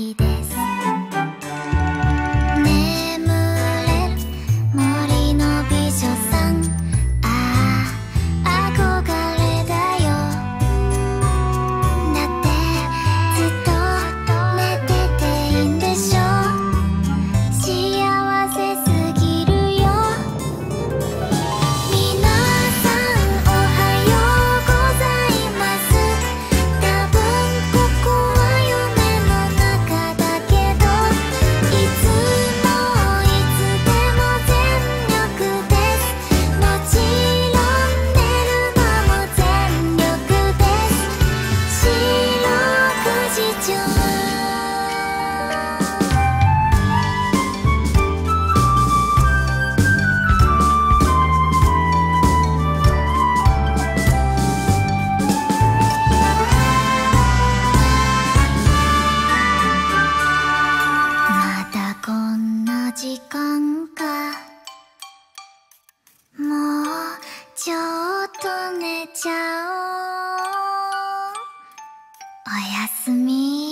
いです。時間か。もうちょっと寝ちゃおう。おやすみ。